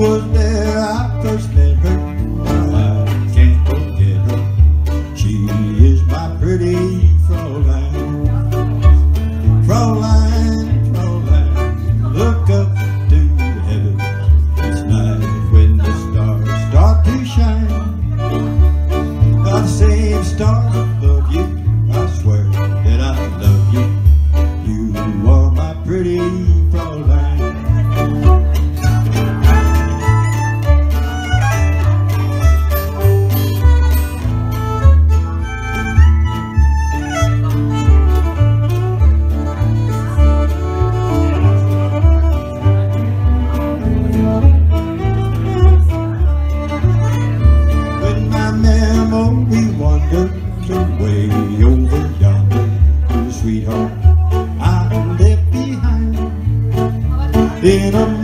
It to the sweet home I left behind. In a